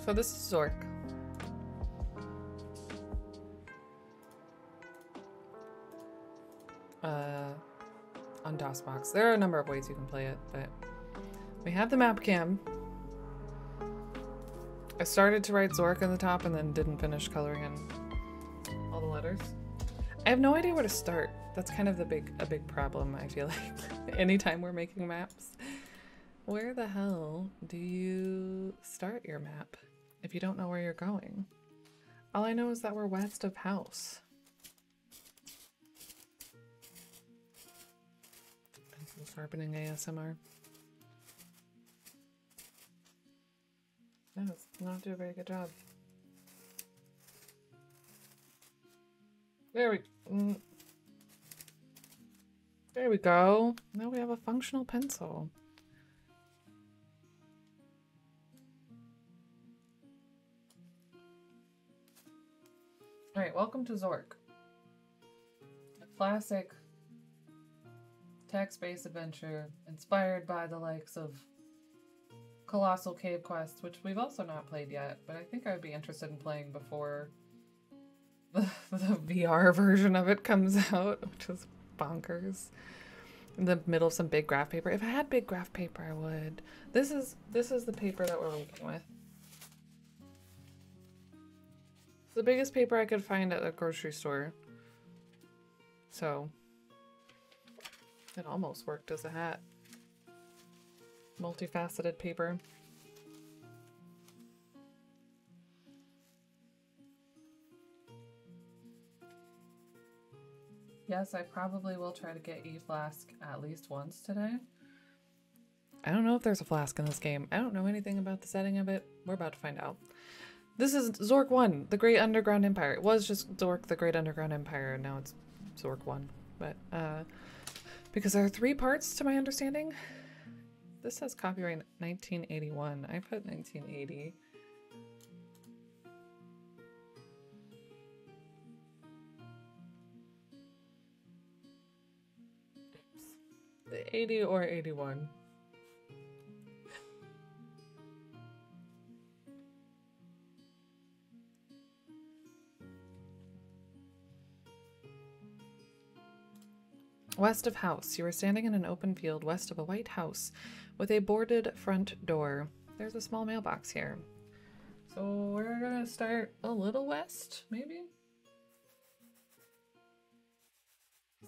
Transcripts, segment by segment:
So this is Zork. Uh, on DOSBox. There are a number of ways you can play it, but we have the map cam. I started to write Zork on the top and then didn't finish coloring in all the letters. I have no idea where to start. That's kind of the big a big problem, I feel like. Anytime we're making maps. Where the hell do you start your map if you don't know where you're going? All I know is that we're west of house. Pencil sharpening ASMR. No, it's not do a very good job. There we mm. There we go. Now we have a functional pencil. Alright, welcome to Zork. A classic text-based adventure inspired by the likes of Colossal Cave Quest, which we've also not played yet, but I think I would be interested in playing before the, the VR version of it comes out, which is bonkers. In the middle of some big graph paper. If I had big graph paper, I would. This is this is the paper that we're working with. It's the biggest paper I could find at the grocery store. So it almost worked as a hat. Multifaceted paper. Yes, I probably will try to get E-Flask at least once today. I don't know if there's a flask in this game. I don't know anything about the setting of it. We're about to find out. This is Zork 1, the Great Underground Empire. It was just Zork, the Great Underground Empire, and now it's Zork 1. But, uh, because there are three parts to my understanding. This says copyright 1981. I put 1980. The 80 or 81. West of house. You are standing in an open field west of a white house with a boarded front door. There's a small mailbox here. So we're gonna start a little west, maybe?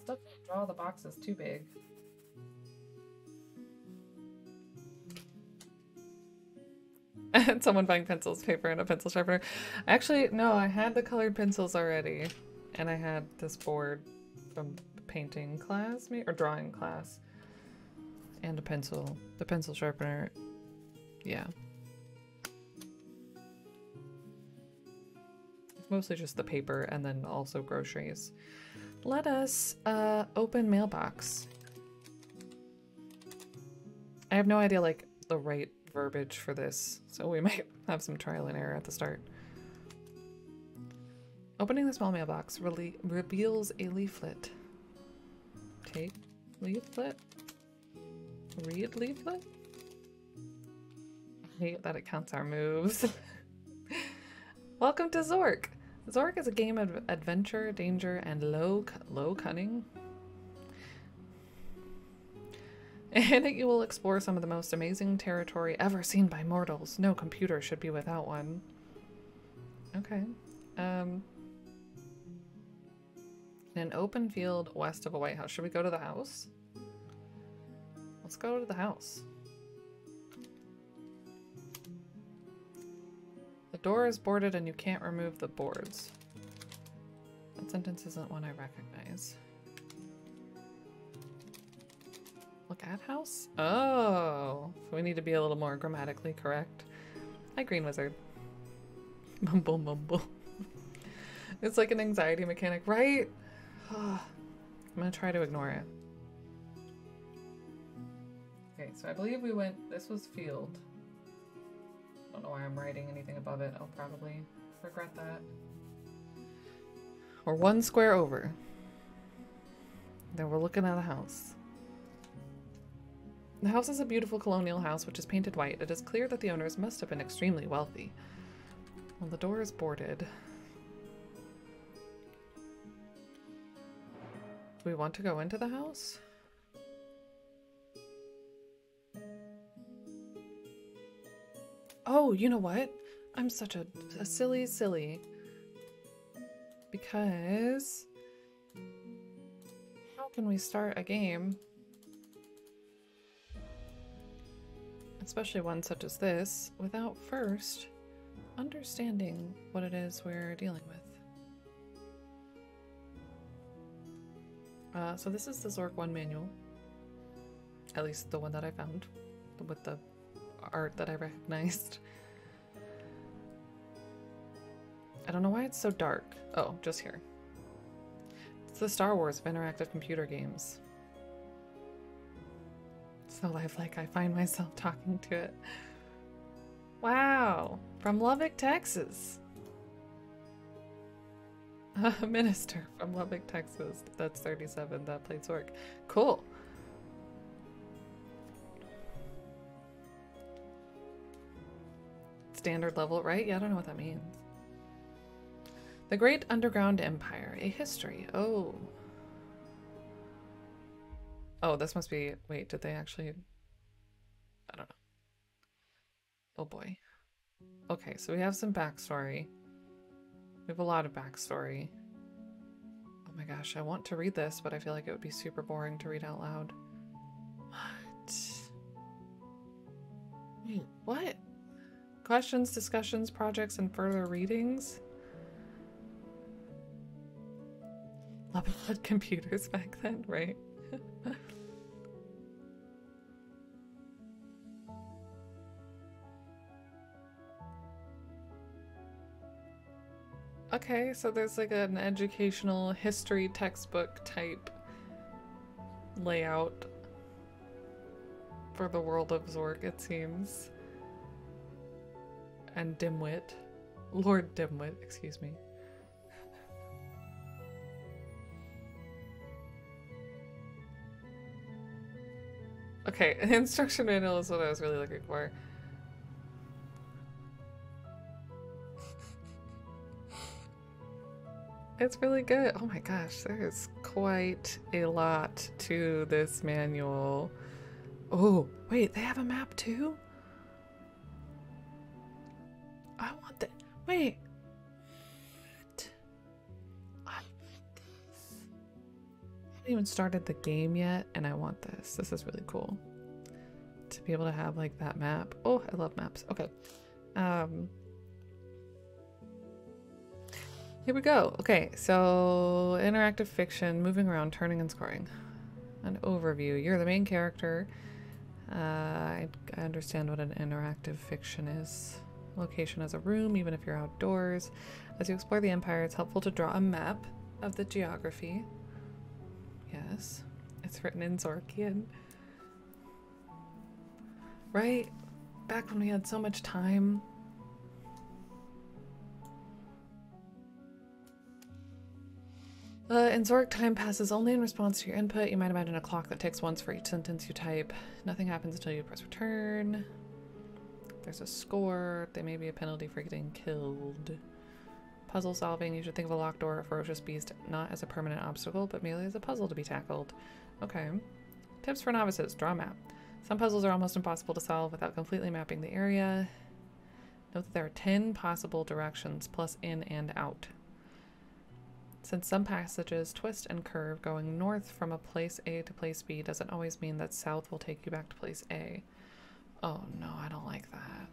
Stuff draw the boxes too big. Someone buying pencils, paper, and a pencil sharpener. Actually, no, I had the colored pencils already. And I had this board from painting class, maybe, or drawing class. And a pencil. The pencil sharpener. Yeah. Mostly just the paper and then also groceries. Let us uh, open mailbox. I have no idea, like, the right verbiage for this, so we might have some trial and error at the start. Opening the small mailbox really reveals a leaflet. Take leaflet? Read leaflet? I hate that it counts our moves. Welcome to Zork! Zork is a game of adventure, danger, and low, low cunning. In it, you will explore some of the most amazing territory ever seen by mortals. No computer should be without one. Okay. Um, in an open field west of a White House. Should we go to the house? Let's go to the house. The door is boarded and you can't remove the boards. That sentence isn't one I recognize. Look at house? Oh, so we need to be a little more grammatically correct. Hi, Green Wizard. Mumble, mumble. it's like an anxiety mechanic, right? I'm gonna try to ignore it. Okay, so I believe we went, this was field. Don't know why I'm writing anything above it. I'll probably regret that. We're one square over. Then we're looking at a house. The house is a beautiful colonial house which is painted white. It is clear that the owners must have been extremely wealthy. Well, the door is boarded. Do we want to go into the house? Oh, you know what? I'm such a, a silly silly. Because how can we start a game especially one such as this, without first understanding what it is we're dealing with. Uh, so this is the Zork 1 manual, at least the one that I found, with the art that I recognized. I don't know why it's so dark. Oh, just here. It's the Star Wars of interactive computer games so lifelike I find myself talking to it. Wow, from Lubbock, Texas. A minister from Lubbock, Texas. That's 37 that played Zork. Cool. Standard level, right? Yeah, I don't know what that means. The Great Underground Empire, a history. Oh. Oh, this must be. Wait, did they actually. I don't know. Oh boy. Okay, so we have some backstory. We have a lot of backstory. Oh my gosh, I want to read this, but I feel like it would be super boring to read out loud. What? Wait, what? Questions, discussions, projects, and further readings? Love had computers back then, right? Okay, so there's like an educational history textbook type layout for the world of Zork, it seems. And Dimwit. Lord Dimwit, excuse me. Okay, instruction manual is what I was really looking for. It's really good. Oh my gosh, there's quite a lot to this manual. Oh, wait, they have a map too? I want that. Wait. I haven't even started the game yet, and I want this. This is really cool. To be able to have like that map. Oh, I love maps. Okay. Um, here we go. Okay, so interactive fiction, moving around, turning and scoring. An overview. You're the main character. Uh, I, I understand what an interactive fiction is. Location as a room, even if you're outdoors. As you explore the Empire, it's helpful to draw a map of the geography. Yes, it's written in Zorkian. Right? Back when we had so much time Uh, in Zork, time passes only in response to your input. You might imagine a clock that ticks once for each sentence you type. Nothing happens until you press return. There's a score. There may be a penalty for getting killed. Puzzle solving. You should think of a locked door or a ferocious beast not as a permanent obstacle, but merely as a puzzle to be tackled. Okay. Tips for novices. Draw a map. Some puzzles are almost impossible to solve without completely mapping the area. Note that there are 10 possible directions, plus in and out. Since some passages twist and curve, going north from a place A to place B doesn't always mean that south will take you back to place A. Oh no, I don't like that.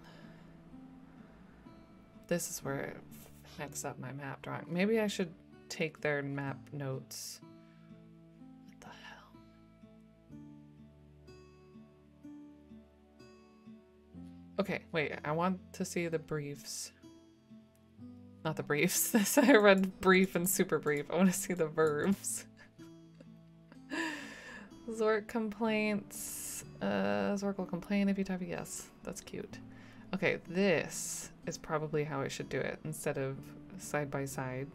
This is where it fucks up my map drawing. Maybe I should take their map notes. What the hell? Okay, wait, I want to see the briefs. Not the briefs. This I read brief and super brief. I want to see the verbs. Zork complaints. Uh, Zork will complain if you type a yes. That's cute. Okay, this is probably how I should do it instead of side by side.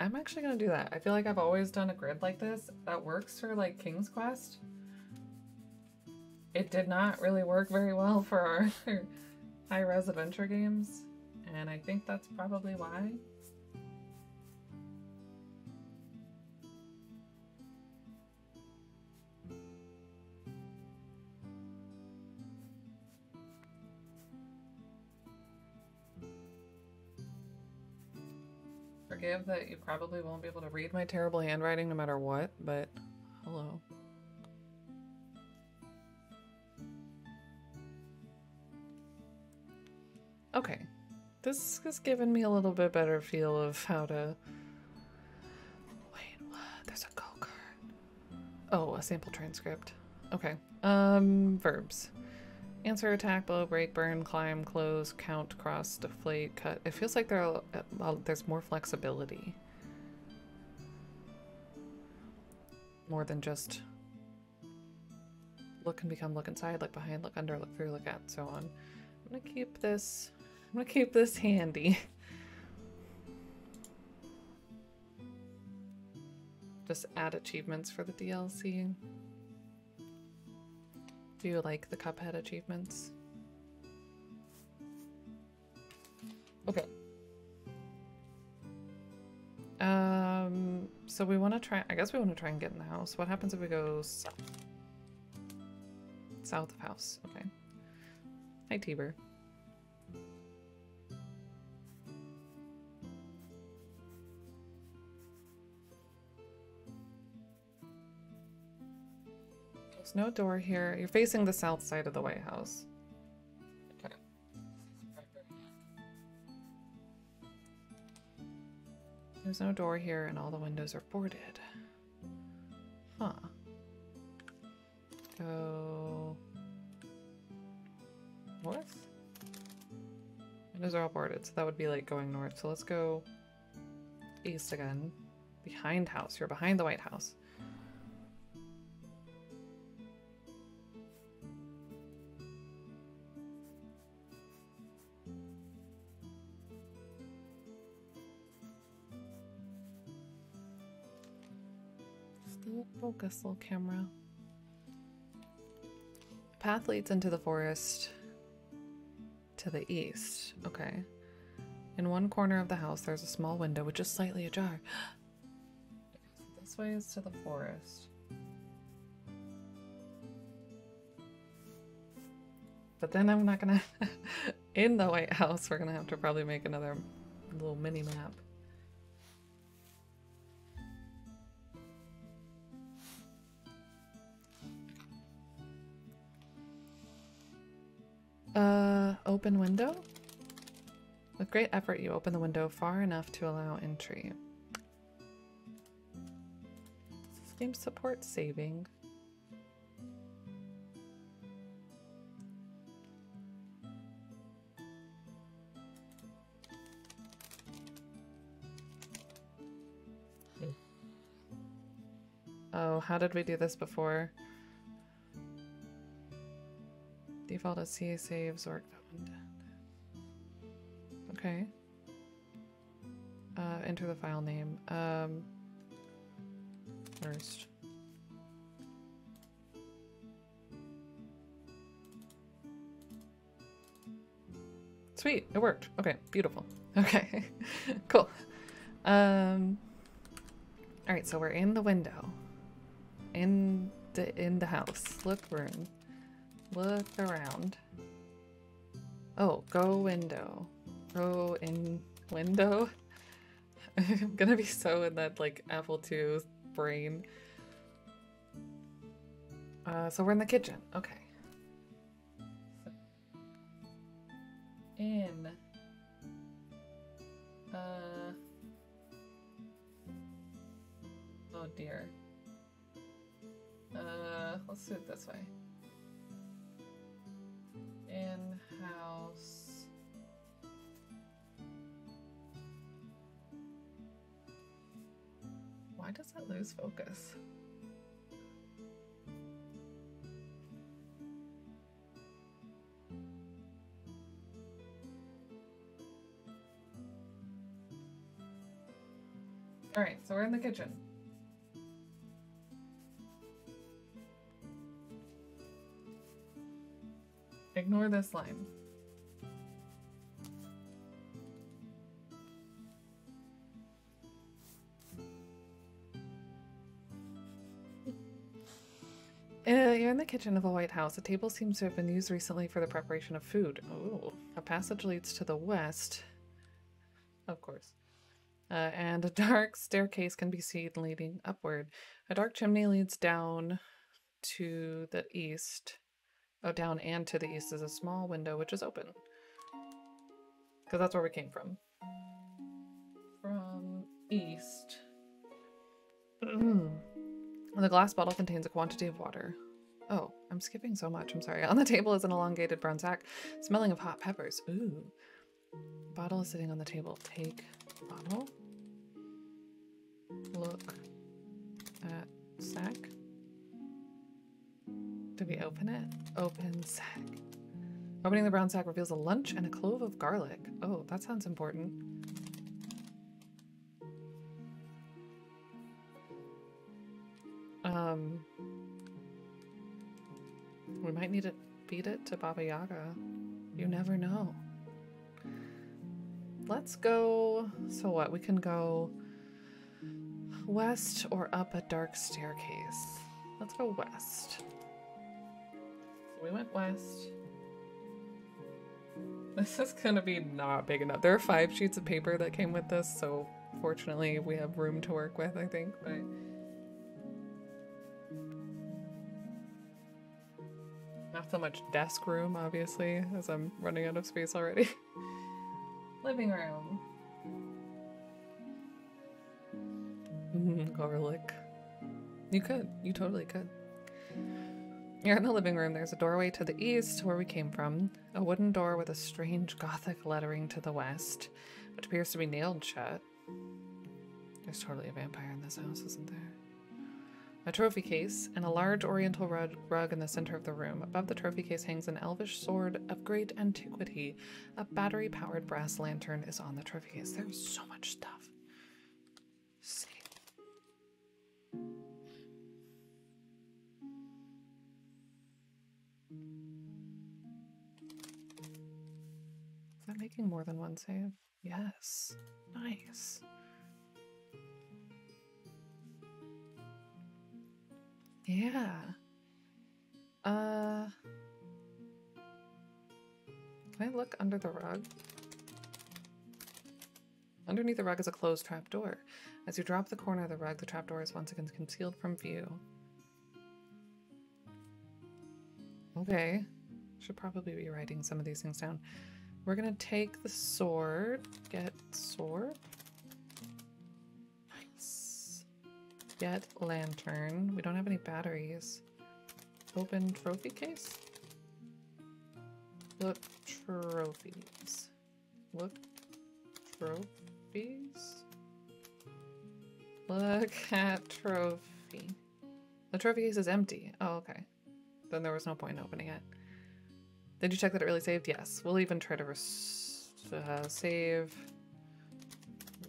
I'm actually gonna do that. I feel like I've always done a grid like this that works for like King's Quest. It did not really work very well for our high-res adventure games, and I think that's probably why. Forgive that you probably won't be able to read my terrible handwriting no matter what, but hello. Okay. This has given me a little bit better feel of how to... Wait, what? There's a go-kart. Oh, a sample transcript. Okay. Um, verbs. Answer, attack, blow, break, burn, climb, close, count, cross, deflate, cut. It feels like there are, well, there's more flexibility. More than just look and become, look inside, look behind, look under, look through, look at, so on. I'm gonna keep this I'm gonna keep this handy. Just add achievements for the DLC. Do you like the Cuphead achievements? Okay. Um, so we want to try, I guess we want to try and get in the house. What happens if we go south? South of house, okay. Hi, Tiber. No door here. You're facing the south side of the White House. Okay. There's no door here and all the windows are boarded. Huh. Go... North? Windows are all boarded, so that would be like going north. So let's go east again. Behind house. You're behind the White House. Focus, little camera. Path leads into the forest to the east. Okay. In one corner of the house, there's a small window which is slightly ajar. this way is to the forest. But then I'm not gonna... in the White House, we're gonna have to probably make another little mini map. Uh, open window? With great effort, you open the window far enough to allow entry. This game supports saving. Oh, how did we do this before? Default is CA saves Okay. Uh, enter the file name. Um, first. Sweet, it worked. Okay, beautiful. Okay, cool. Um, all right, so we're in the window, in the in the house. Look room. Look around. Oh, go window. Go in window. I'm gonna be so in that like Apple II brain. Uh, so we're in the kitchen. Okay. In. Uh. Oh dear. Uh, let's do it this way does that lose focus? All right, so we're in the kitchen. Ignore this line. Kitchen of a White House. A table seems to have been used recently for the preparation of food. Oh, a passage leads to the west. Of course. Uh, and a dark staircase can be seen leading upward. A dark chimney leads down to the east. Oh, down and to the east is a small window which is open. Because that's where we came from. From east. the glass bottle contains a quantity of water. Oh, I'm skipping so much. I'm sorry. On the table is an elongated brown sack smelling of hot peppers. Ooh. Bottle is sitting on the table. Take bottle. Look at sack. Do we open it? Open sack. Opening the brown sack reveals a lunch and a clove of garlic. Oh, that sounds important. Um, might need to feed it to Baba Yaga. You never know. Let's go. So, what? We can go west or up a dark staircase. Let's go west. So, we went west. This is gonna be not big enough. There are five sheets of paper that came with this, so fortunately we have room to work with, I think. But Not so much desk room, obviously, as I'm running out of space already. Living room. Mm-hmm, garlic. You could. You totally could. You're in the living room. There's a doorway to the east, where we came from. A wooden door with a strange gothic lettering to the west, which appears to be nailed shut. There's totally a vampire in this house, isn't there? A trophy case, and a large oriental rug, in the center of the room. Above the trophy case hangs an elvish sword of great antiquity. A battery powered brass lantern is on the trophy case. There's so much stuff. See. Is that making more than one save? Yes. Nice. Yeah. Uh. Can I look under the rug? Underneath the rug is a closed trapdoor. As you drop the corner of the rug, the trapdoor is once again concealed from view. Okay. Should probably be writing some of these things down. We're gonna take the sword. Get sword. Get lantern. We don't have any batteries. Open trophy case? Look trophies. Look trophies? Look at trophy. The trophy case is empty. Oh, okay. Then there was no point in opening it. Did you check that it really saved? Yes. We'll even try to uh, save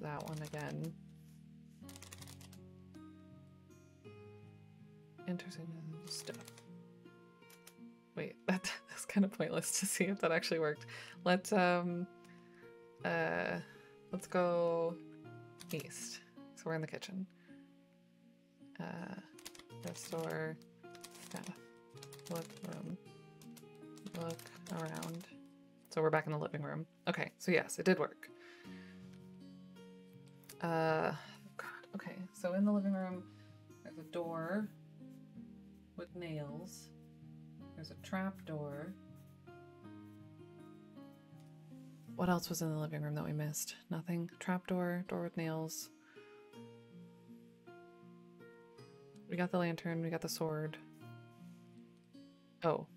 that one again. Interesting stuff. Wait, that, that's kind of pointless to see if that actually worked. Let's, um, uh, let's go east. So we're in the kitchen. Uh, restore staff. Look room. Look around. So we're back in the living room. Okay, so yes, it did work. Uh, God, okay, so in the living room, there's a door with nails. There's a trap door. What else was in the living room that we missed? Nothing. Trap door, door with nails. We got the lantern, we got the sword. Oh.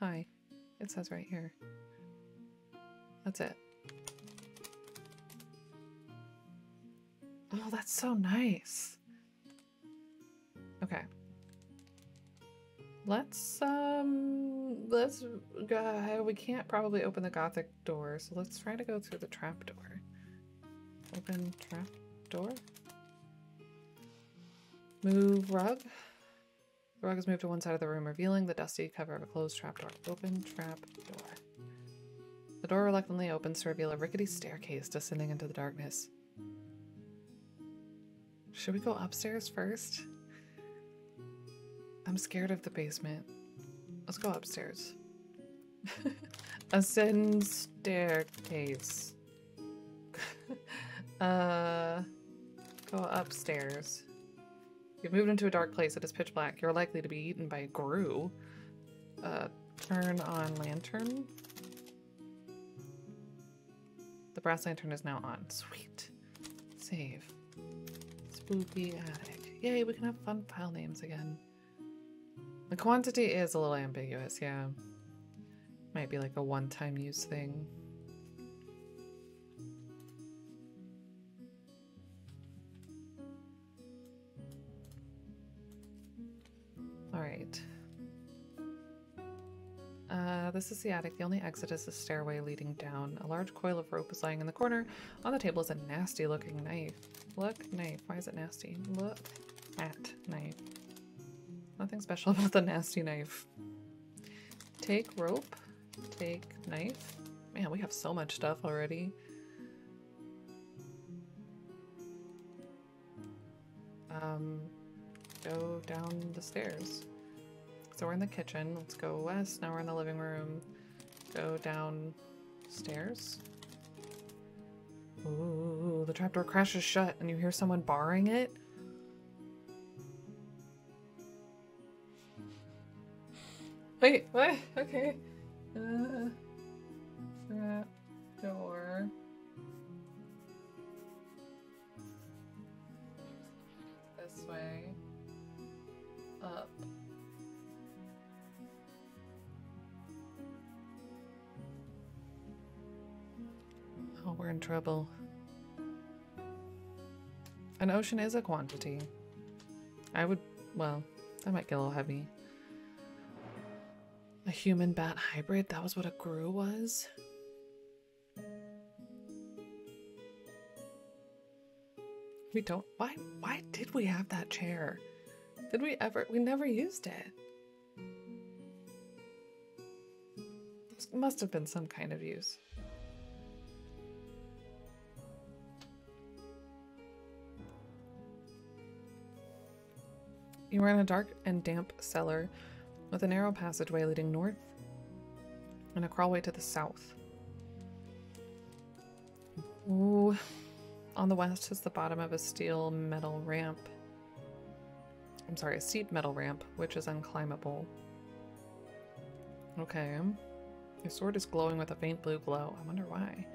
Hi. It says right here. That's it. Oh, that's so nice. Okay. Let's, um, let's, uh, we can't probably open the gothic door, so let's try to go through the trap door. Open trap door. Move rug. The rug is moved to one side of the room, revealing the dusty cover of a closed trapdoor. Open trap door. The door reluctantly opens to reveal a rickety staircase descending into the darkness. Should we go upstairs first? I'm scared of the basement. Let's go upstairs. Ascend staircase. uh, go upstairs. You've moved into a dark place. It is pitch black. You're likely to be eaten by a Grue. Uh, turn on lantern. The brass lantern is now on. Sweet. Save. Spooky attic. Yay, we can have fun file names again. The quantity is a little ambiguous, yeah. Might be like a one-time use thing. Alright. Uh, this is the attic. The only exit is the stairway leading down. A large coil of rope is lying in the corner. On the table is a nasty looking knife. Look, knife. Why is it nasty? Look at knife. Nothing special about the nasty knife. Take rope. Take knife. Man, we have so much stuff already. Um, go down the stairs. So we're in the kitchen. Let's go west. Now we're in the living room. Go downstairs. Ooh, the trapdoor crashes shut and you hear someone barring it. Wait, what? Okay. Uh, trap door. This way. Up. Oh, we're in trouble. An ocean is a quantity. I would, well, that might get a little heavy. A human bat hybrid? That was what a Grue was? We don't. Why? Why did we have that chair? Did we ever? We never used it. Must have been some kind of use. You were in a dark and damp cellar with a narrow passageway leading north and a crawlway to the south. Ooh. On the west is the bottom of a steel metal ramp. I'm sorry, a steep metal ramp, which is unclimbable. Okay. Your sword is glowing with a faint blue glow. I wonder why.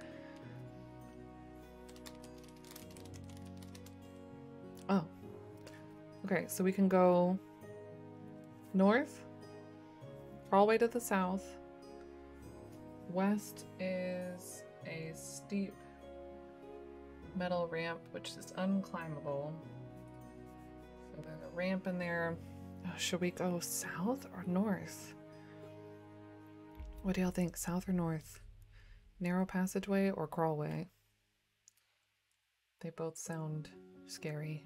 Oh. Okay, so we can go north all the way to the south. West is a steep metal ramp, which is unclimbable. So there's a ramp in there. Oh, should we go south or north? What do y'all think? South or north? Narrow passageway or crawlway? They both sound scary.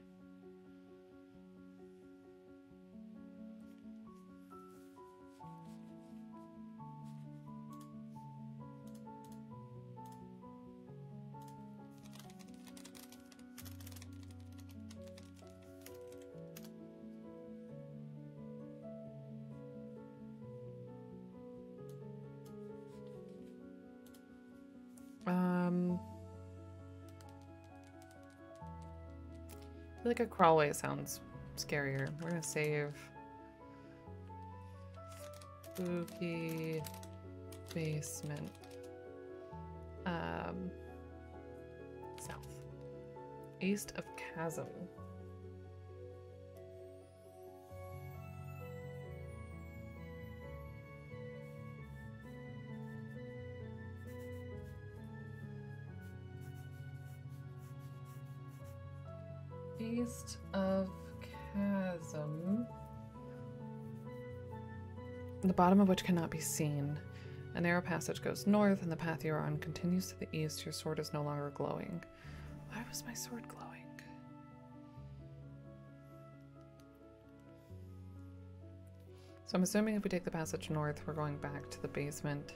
Feel like a crawlway sounds scarier. We're gonna save spooky basement. Um, south, east of chasm. Of chasm. The bottom of which cannot be seen. A narrow passage goes north, and the path you're on continues to the east. Your sword is no longer glowing. Why was my sword glowing? So I'm assuming if we take the passage north, we're going back to the basement.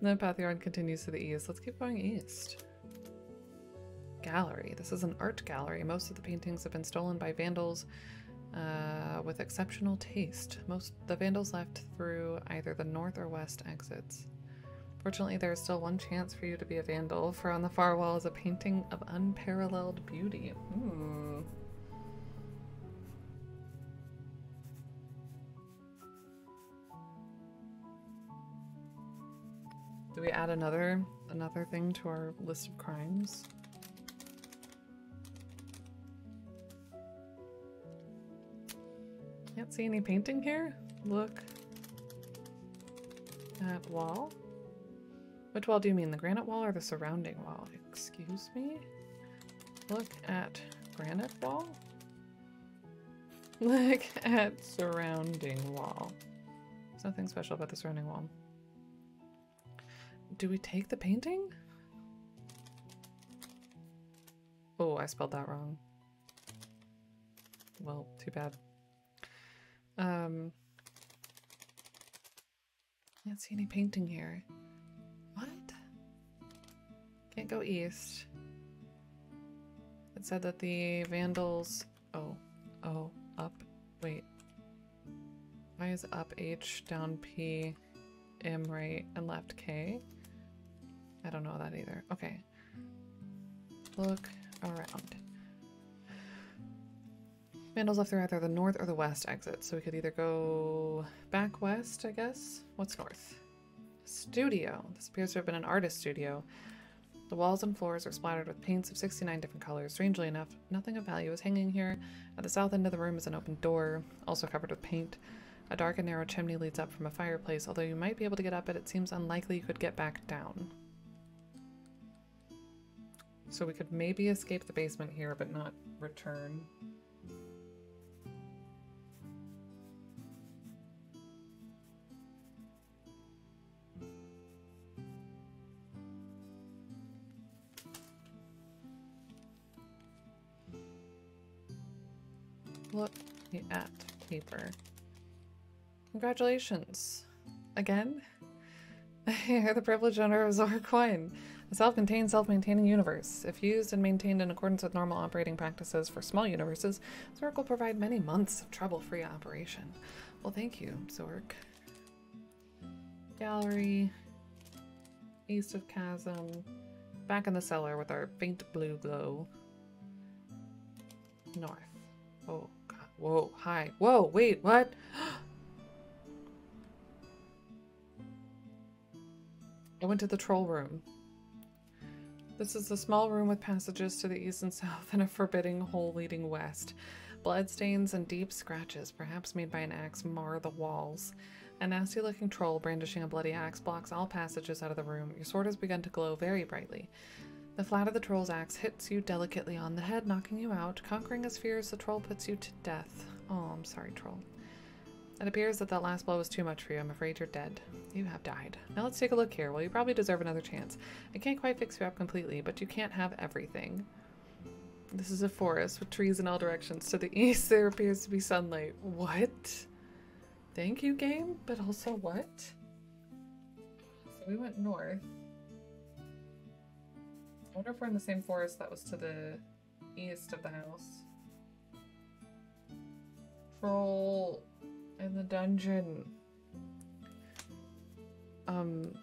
The path yard continues to the east. Let's keep going east. Gallery. This is an art gallery. Most of the paintings have been stolen by vandals uh, with exceptional taste. Most the vandals left through either the north or west exits. Fortunately, there is still one chance for you to be a vandal, for on the far wall is a painting of unparalleled beauty. Hmm. Do we add another another thing to our list of crimes? Can't see any painting here. Look at wall. Which wall do you mean? The granite wall or the surrounding wall? Excuse me? Look at granite wall? Look at surrounding wall. There's nothing special about the surrounding wall. Do we take the painting? Oh, I spelled that wrong. Well, too bad. Um, can't see any painting here. What? Can't go east. It said that the vandals. Oh, oh, up. Wait. Why is up H, down P, M right, and left K? I don't know that either. Okay. Look around. Mandels left through either the north or the west exit, so we could either go back west, I guess. What's north? Studio. This appears to have been an artist studio. The walls and floors are splattered with paints of 69 different colors. Strangely enough, nothing of value is hanging here. At the south end of the room is an open door, also covered with paint. A dark and narrow chimney leads up from a fireplace, although you might be able to get up it, it seems unlikely you could get back down. So we could maybe escape the basement here, but not return. Look at paper. Congratulations. Again? You're the privileged owner of Zork 1. A self-contained, self-maintaining universe. If used and maintained in accordance with normal operating practices for small universes, Zork will provide many months of trouble-free operation. Well, thank you, Zork. Gallery. East of Chasm. Back in the cellar with our faint blue glow. North. Oh, God. Whoa, hi. Whoa, wait, what? I went to the troll room. This is a small room with passages to the east and south and a forbidding hole leading west. Bloodstains and deep scratches, perhaps made by an axe, mar the walls. A nasty looking troll brandishing a bloody axe blocks all passages out of the room. Your sword has begun to glow very brightly. The flat of the troll's axe hits you delicately on the head, knocking you out. Conquering his fears, the troll puts you to death. Oh, I'm sorry, troll. It appears that that last blow was too much for you. I'm afraid you're dead. You have died. Now let's take a look here. Well, you probably deserve another chance. I can't quite fix you up completely, but you can't have everything. This is a forest with trees in all directions. To the east, there appears to be sunlight. What? Thank you, game? But also what? So we went north. I wonder if we're in the same forest that was to the east of the house. Troll dungeon. Um,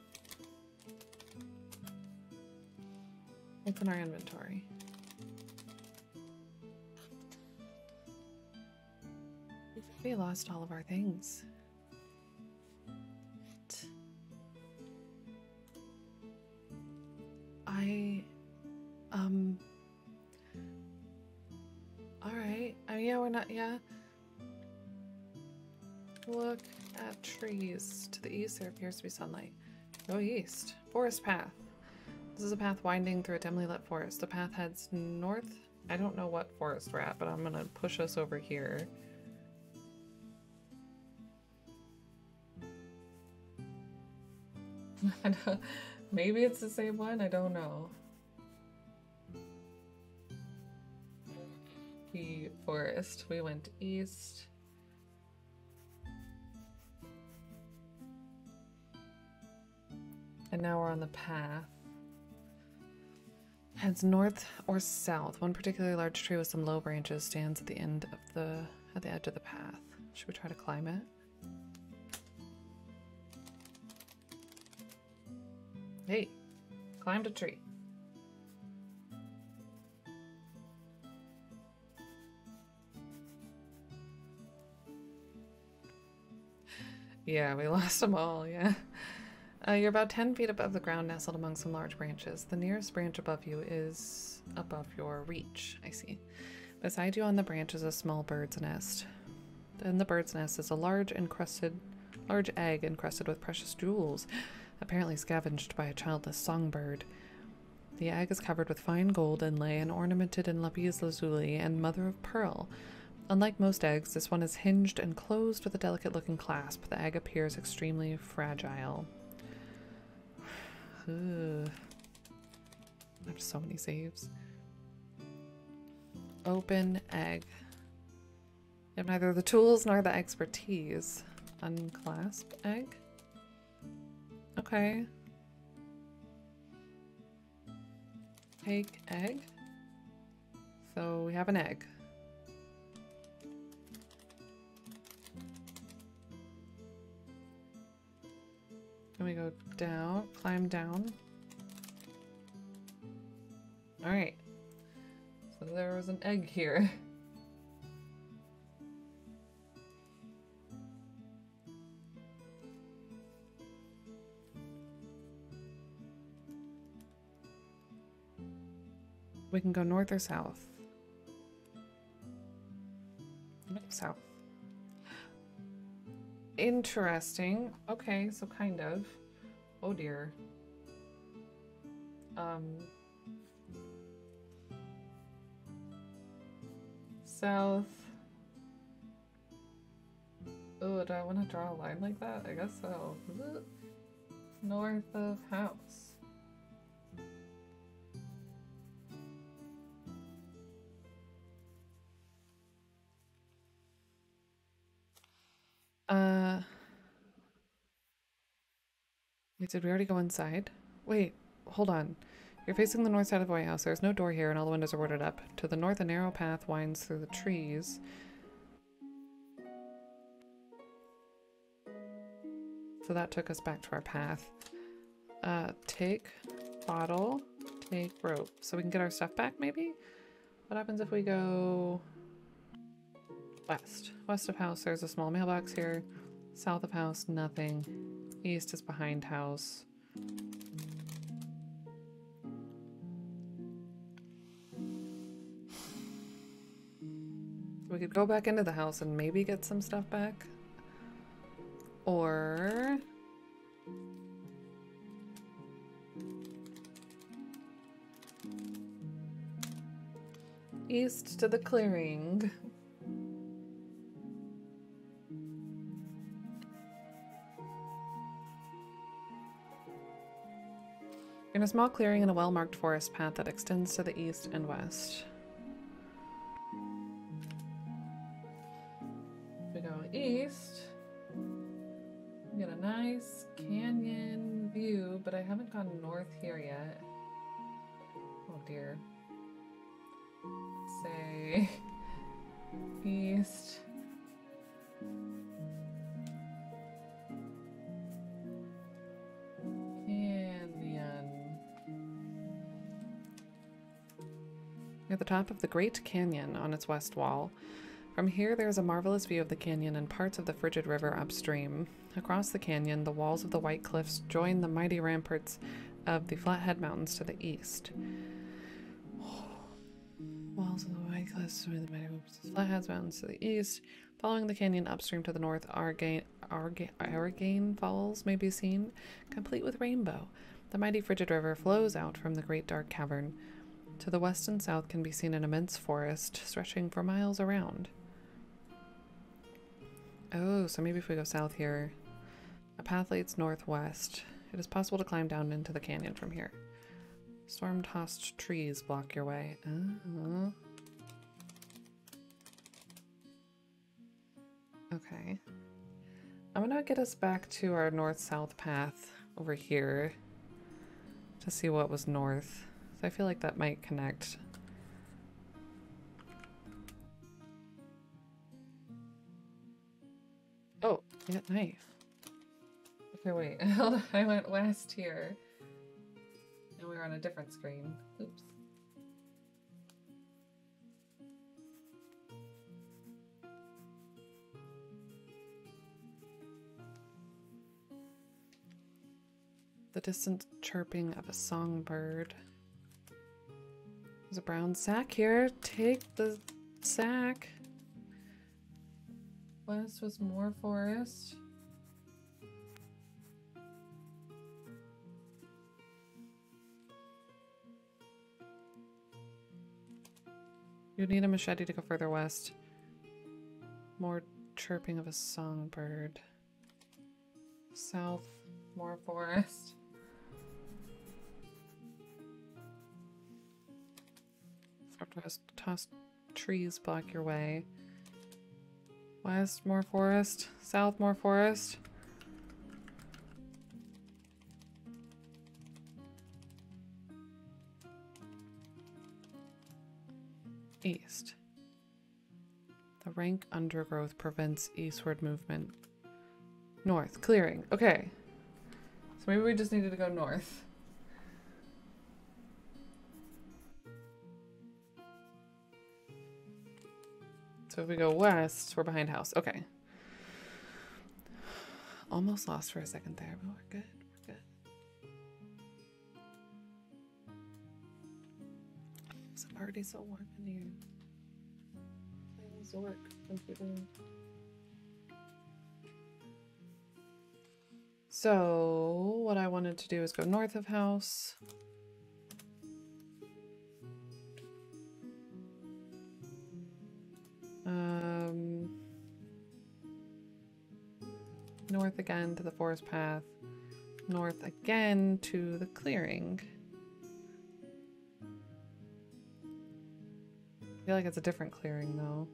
open our inventory. We lost all of our things. I, um, all right. I mean, yeah, we're not, yeah. Look at trees. To the east, there appears to be sunlight. Go east. Forest path. This is a path winding through a dimly lit forest. The path heads north. I don't know what forest we're at, but I'm gonna push us over here. Maybe it's the same one, I don't know. rocky forest. We went east. And now we're on the path. Heads north or south. One particularly large tree with some low branches stands at the end of the at the edge of the path. Should we try to climb it? Hey, climbed a tree. Yeah, we lost them all, yeah. Uh, you're about 10 feet above the ground, nestled among some large branches. The nearest branch above you is above your reach, I see. Beside you on the branch is a small bird's nest. In the bird's nest is a large encrusted, large egg encrusted with precious jewels, apparently scavenged by a childless songbird. The egg is covered with fine gold inlay and ornamented in lapis lazuli and mother of pearl. Unlike most eggs, this one is hinged and closed with a delicate looking clasp. The egg appears extremely fragile. I have so many saves. Open egg. You have neither the tools nor the expertise. Unclasp egg. Okay. Take egg. So we have an egg. Can we go down? Climb down? Alright. So there was an egg here. We can go north or south. South. Interesting. Okay, so kind of. Oh dear. Um. South. Oh, do I want to draw a line like that? I guess so. North of house. Uh. Wait, did we already go inside? Wait, hold on. You're facing the north side of the White House. There's no door here, and all the windows are boarded up. To the north, a narrow path winds through the trees. So that took us back to our path. Uh, take bottle, take rope. So we can get our stuff back, maybe? What happens if we go west? West of house, there's a small mailbox here. South of house, nothing. East is behind house. We could go back into the house and maybe get some stuff back. Or... East to the clearing. In a small clearing in a well-marked forest path that extends to the east and west. We go east. We get a nice canyon view, but I haven't gone north here yet. Oh dear. Top of the Great Canyon on its west wall. From here, there is a marvelous view of the canyon and parts of the frigid river upstream. Across the canyon, the walls of the White Cliffs join the mighty ramparts of the Flathead Mountains to the east. Walls of the White Cliffs join the mighty Flathead Mountains to the east. Following the canyon upstream to the north, Aragain, Aragain Falls may be seen, complete with rainbow. The mighty frigid river flows out from the great dark cavern. To the west and south can be seen an immense forest stretching for miles around. Oh, so maybe if we go south here, a path leads northwest. It is possible to climb down into the canyon from here. Storm-tossed trees block your way. Uh -huh. Okay. I'm gonna get us back to our north-south path over here to see what was north. I feel like that might connect. Oh, yeah, knife. Okay, wait. I went west here. And we are on a different screen. Oops. The distant chirping of a songbird. There's a brown sack here. Take the sack. West was more forest. You need a machete to go further west. More chirping of a songbird. South, more forest. Toss, toss trees block your way. West, more forest. South, more forest. East. The rank undergrowth prevents eastward movement. North, clearing. Okay. So maybe we just needed to go north. So if we go west, we're behind house. Okay. Almost lost for a second there, but we're good. We're good. It's already so warm in here. Playing Zork computer. So what I wanted to do is go north of house. Um, north again to the forest path. North again to the clearing. I feel like it's a different clearing though.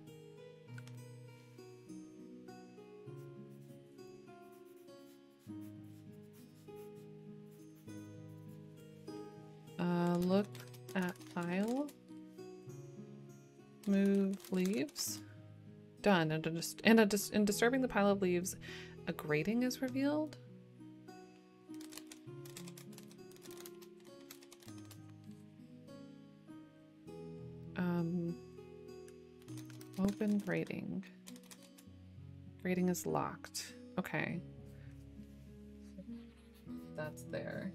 Uh, look Done. And, dis and a dis in disturbing the pile of leaves, a grating is revealed. Um, open grating. Grating is locked. Okay. That's there.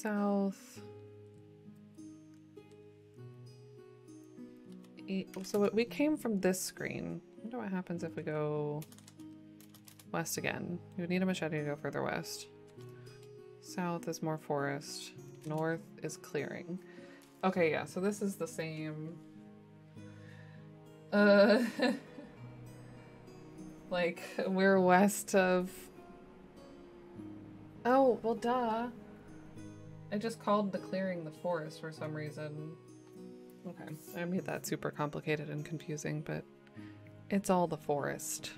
South. So we came from this screen. I wonder what happens if we go west again. You would need a machete to go further west. South is more forest. North is clearing. Okay, yeah, so this is the same. Uh, like, we're west of... Oh, well, duh. I just called the clearing the forest for some reason. Okay, I made that super complicated and confusing, but it's all the forest.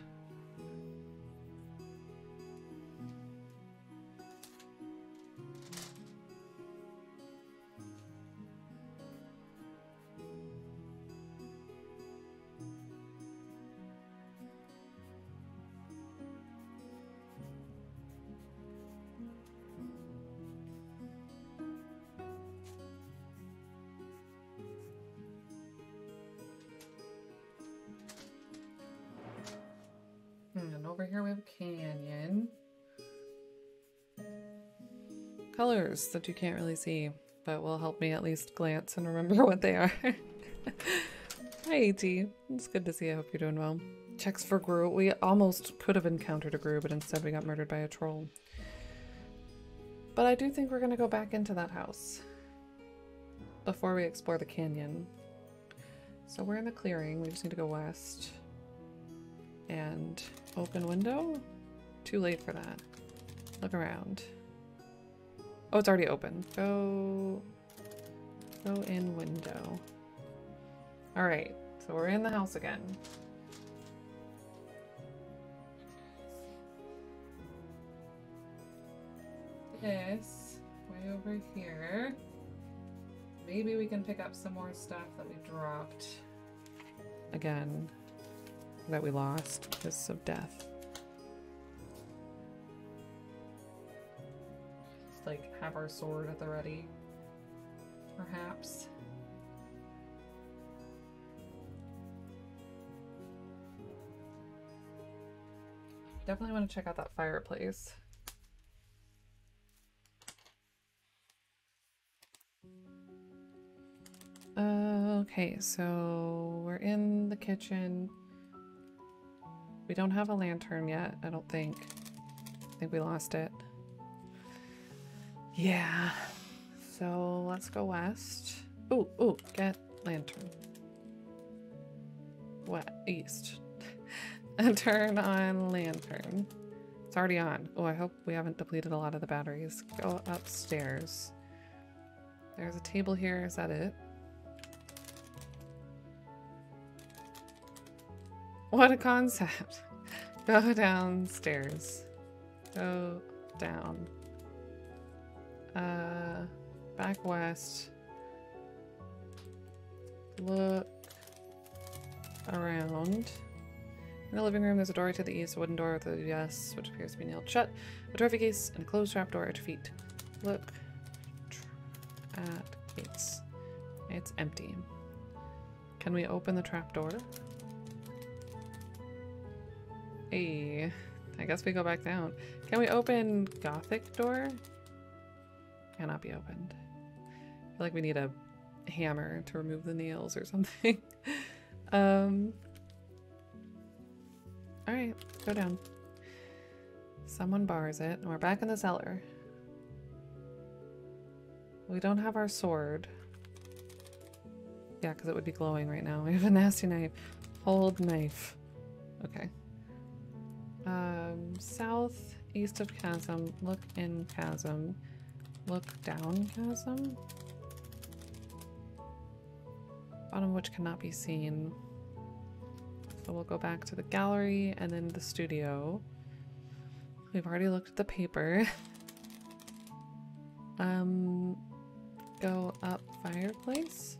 That you can't really see, but will help me at least glance and remember what they are. Hi, AT. It's good to see you. I hope you're doing well. Checks for Grue. We almost could have encountered a Grue, but instead we got murdered by a troll. But I do think we're going to go back into that house before we explore the canyon. So we're in the clearing. We just need to go west and open window? Too late for that. Look around. Oh, it's already open. Go, go in window. All right, so we're in the house again. This way over here. Maybe we can pick up some more stuff that we dropped. Again, that we lost because of death. Like have our sword at the ready, perhaps. Definitely want to check out that fireplace. Okay, so we're in the kitchen. We don't have a lantern yet, I don't think. I think we lost it. Yeah. So let's go west. Oh, oh, get lantern. What? East. and turn on lantern. It's already on. Oh, I hope we haven't depleted a lot of the batteries. Go upstairs. There's a table here. Is that it? What a concept. Go downstairs. Go down. Uh, back west. Look around. In the living room, there's a door to the east, a wooden door with a yes, which appears to be nailed shut, a trophy case, and a closed trapdoor at your feet. Look at gates. It's empty. Can we open the trapdoor? Hey, I guess we go back down. Can we open Gothic door? Cannot be opened. I feel like we need a hammer to remove the nails or something. um, Alright, go down. Someone bars it, and we're back in the cellar. We don't have our sword. Yeah, because it would be glowing right now. We have a nasty knife. Hold knife. Okay. Um, south, east of chasm, look in chasm, look down chasm. Bottom which cannot be seen. So we'll go back to the gallery and then the studio. We've already looked at the paper. um, go up fireplace.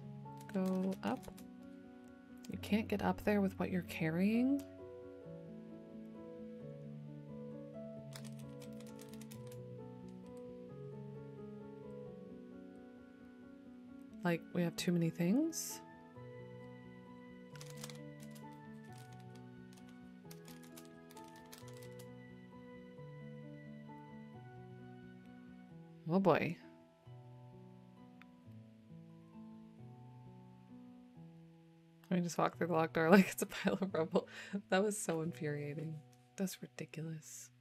Go up. You can't get up there with what you're carrying. Like, we have too many things? Oh boy. I just walk through the locked door like it's a pile of rubble. That was so infuriating. That's ridiculous.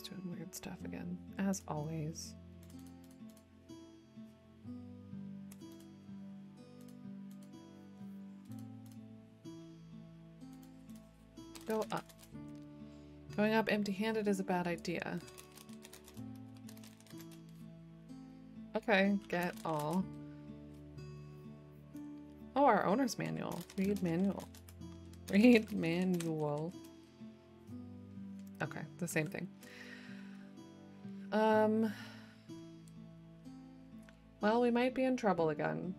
Doing weird stuff again, as always. Go up. Going up empty-handed is a bad idea. Okay, get all. Oh, our owner's manual. Read manual. Read manual. Okay, the same thing. Um. Well, we might be in trouble again.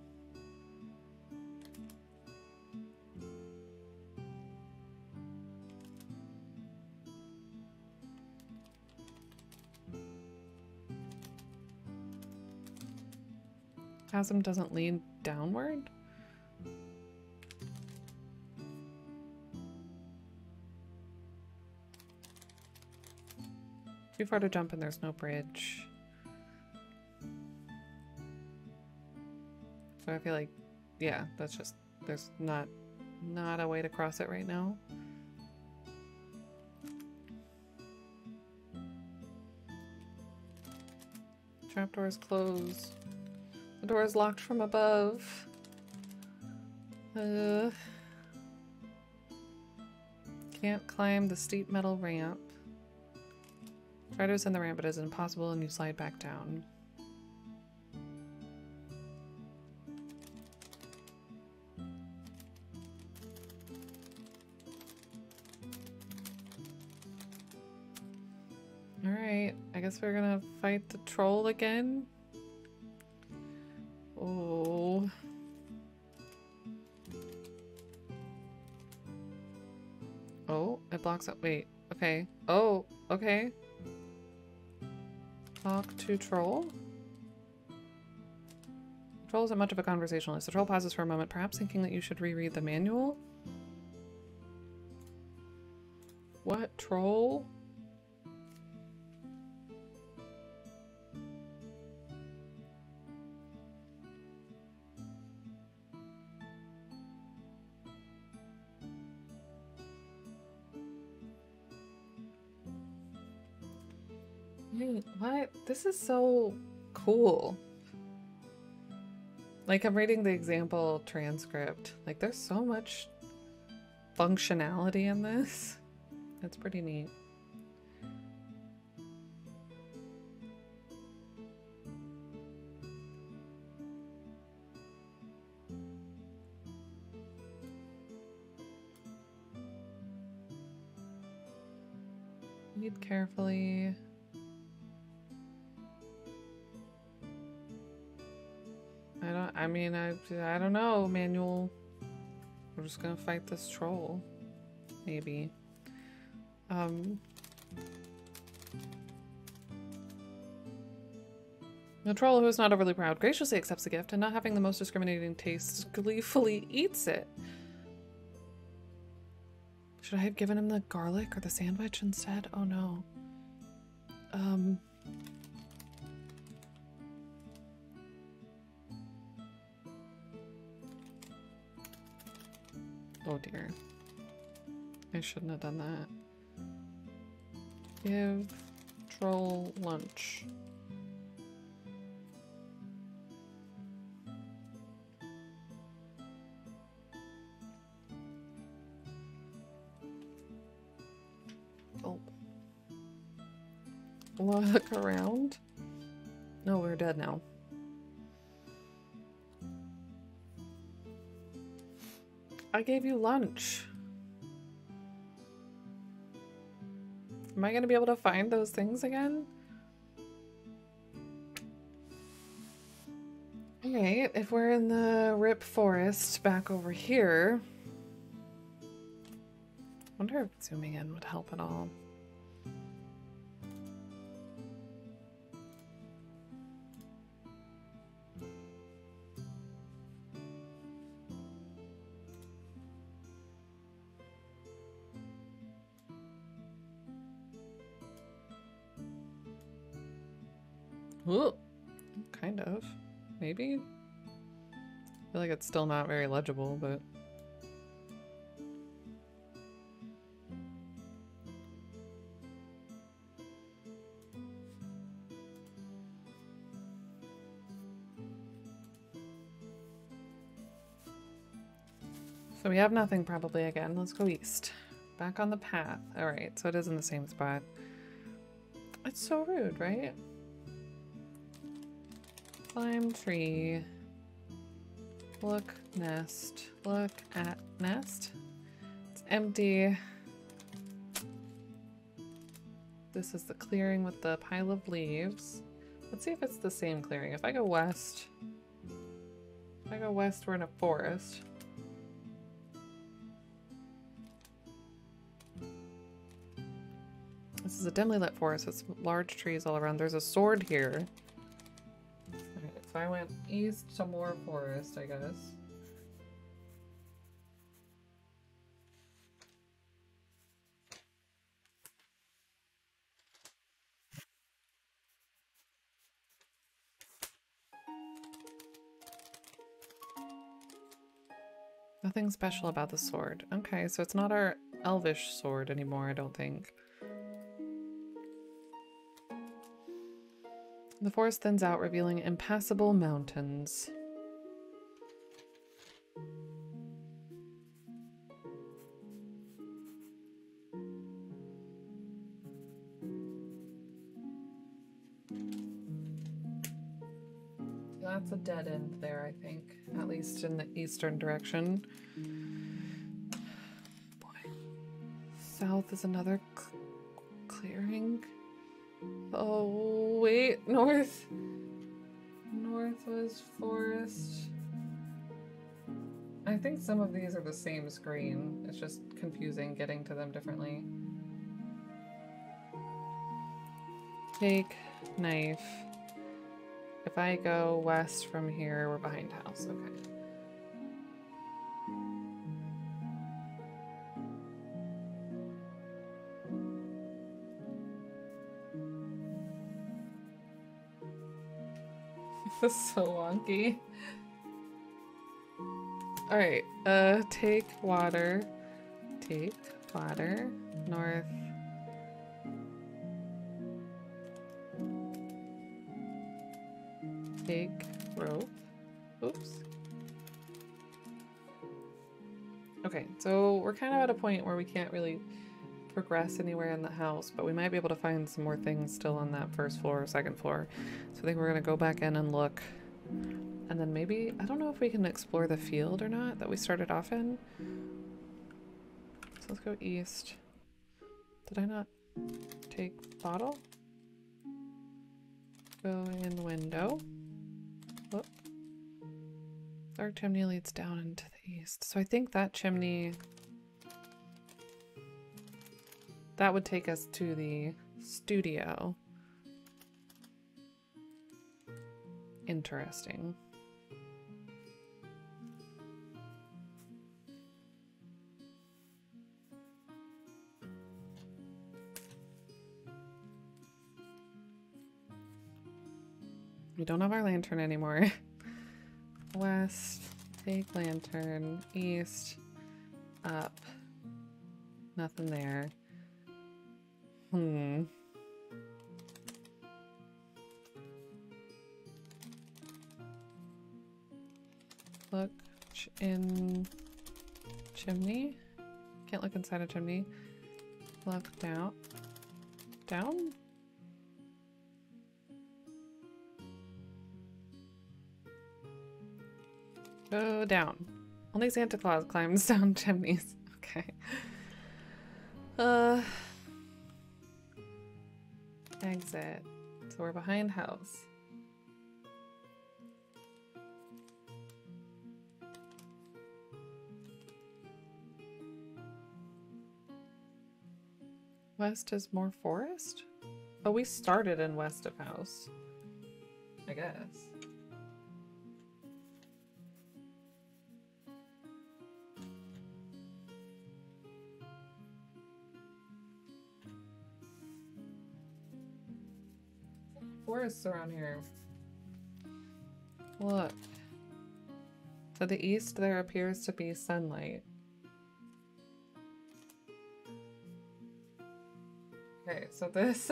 Chasm doesn't lead downward? Too far to jump and there's no bridge. So I feel like, yeah, that's just, there's not, not a way to cross it right now. Trapdoors close. The door is locked from above. Uh, can't climb the steep metal ramp. Try to ascend the ramp, but it's impossible and you slide back down. Alright, I guess we're gonna fight the troll again. Oh. Oh, it blocks up. Wait, okay. Oh, okay. Talk to troll? Troll isn't much of a conversationalist. The troll pauses for a moment, perhaps thinking that you should reread the manual. What troll? This is so cool. Like, I'm reading the example transcript. Like, there's so much functionality in this. That's pretty neat. Read carefully. Mean, I, I don't know, Manual. We're just gonna fight this troll. Maybe. Um. The troll, who is not overly proud, graciously accepts the gift and, not having the most discriminating taste, gleefully eats it. Should I have given him the garlic or the sandwich instead? Oh no. Um. Oh dear. I shouldn't have done that. Give troll lunch. Oh. Look around. No, we're dead now. I gave you lunch. Am I going to be able to find those things again? Alright, if we're in the Rip Forest back over here... wonder if zooming in would help at all. Maybe? I feel like it's still not very legible, but... So we have nothing probably again. Let's go east. Back on the path. Alright, so it is in the same spot. It's so rude, right? Climb tree. Look nest. Look at nest. It's empty. This is the clearing with the pile of leaves. Let's see if it's the same clearing. If I go west, if I go west, we're in a forest. This is a dimly lit forest. It's large trees all around. There's a sword here. So I went east to more forest, I guess. Nothing special about the sword. Okay, so it's not our elvish sword anymore, I don't think. The forest thins out, revealing impassable mountains. That's a dead end there, I think. At least in the eastern direction. Boy. South is another clearing. Oh, wait. North. North was forest. I think some of these are the same screen. It's just confusing getting to them differently. Take knife. If I go west from here, we're behind house. Okay. is so wonky. Alright, uh, take water. Take water. North. Take rope. Oops. Okay, so we're kind of at a point where we can't really progress anywhere in the house, but we might be able to find some more things still on that first floor or second floor. I think we're to go back in and look. And then maybe, I don't know if we can explore the field or not that we started off in. So let's go east. Did I not take bottle? Go in the window. Whoop. Dark chimney leads down into the east. So I think that chimney that would take us to the studio. Interesting. We don't have our lantern anymore. West, take lantern, east, up, nothing there. Hmm. Look in chimney. Can't look inside a chimney. Look down. Down? Go down. Only Santa Claus climbs down chimneys. Okay. Uh exit. So we're behind house. West is more forest? Oh, we started in west of house. I guess. forests around here. Look. To the east, there appears to be sunlight. Okay, so this...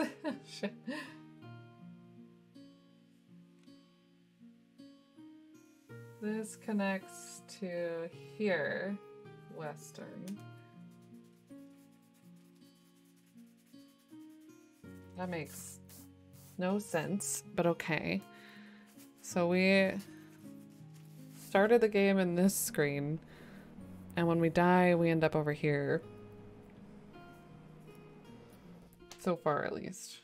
this connects to here, western. That makes no sense, but okay. So we started the game in this screen, and when we die, we end up over here. So far, at least.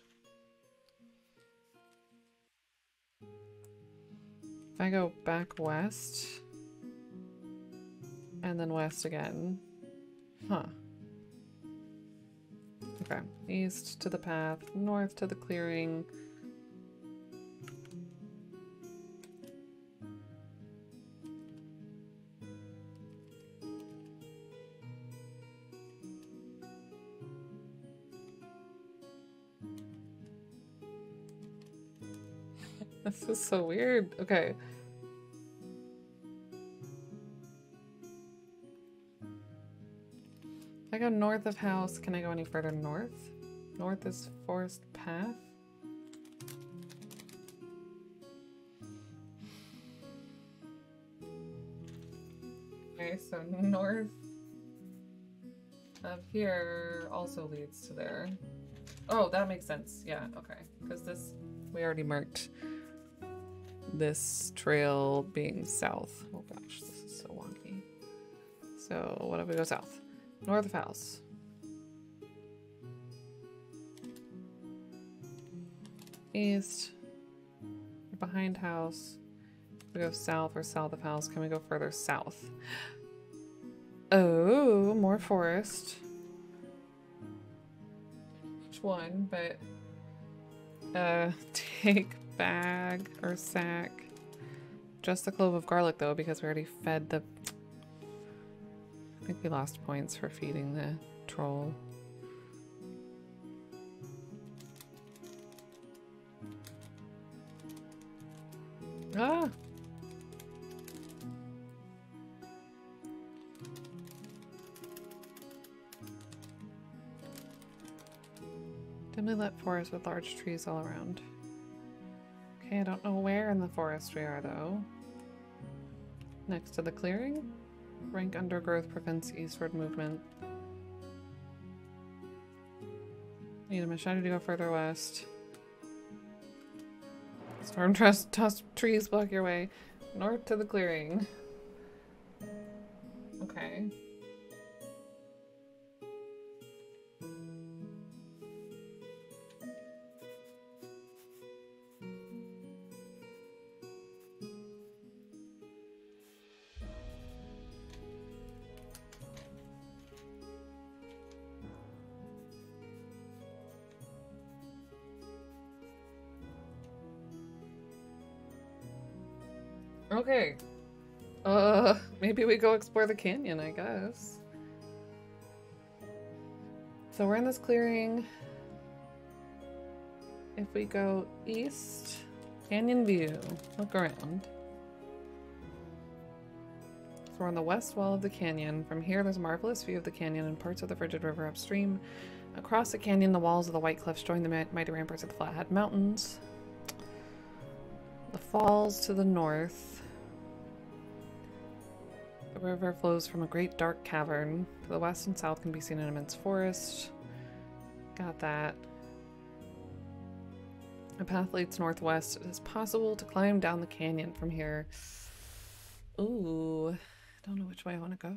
If I go back west, and then west again. Huh. Okay. East to the path, north to the clearing. is so weird. Okay. I go north of house. Can I go any further north? North is forest path. Okay, so north of here also leads to there. Oh, that makes sense. Yeah, okay. Because this we already marked this trail being south. Oh gosh, this is so wonky. So what if we go south? North of house. East. Behind house. We go south or south of house. Can we go further south? Oh, more forest. Which one? But uh take bag or sack. Just a clove of garlic though, because we already fed the I think we lost points for feeding the troll. Ah! Dimly lit forest with large trees all around. Okay, I don't know where in the forest we are though. Next to the clearing? Rank undergrowth prevents eastward movement. Need a machete to go further west. Storm trust trees block your way. North to the clearing. We go explore the canyon, I guess. So we're in this clearing. If we go east, canyon view, look around. So we're on the west wall of the canyon. From here, there's a marvelous view of the canyon and parts of the frigid river upstream. Across the canyon, the walls of the White Cliffs join the mighty ramparts of the Flathead Mountains. The falls to the north. The river flows from a great dark cavern. To the west and south can be seen an immense forest. Got that. A path leads northwest. It is possible to climb down the canyon from here. Ooh, I don't know which way I want to go.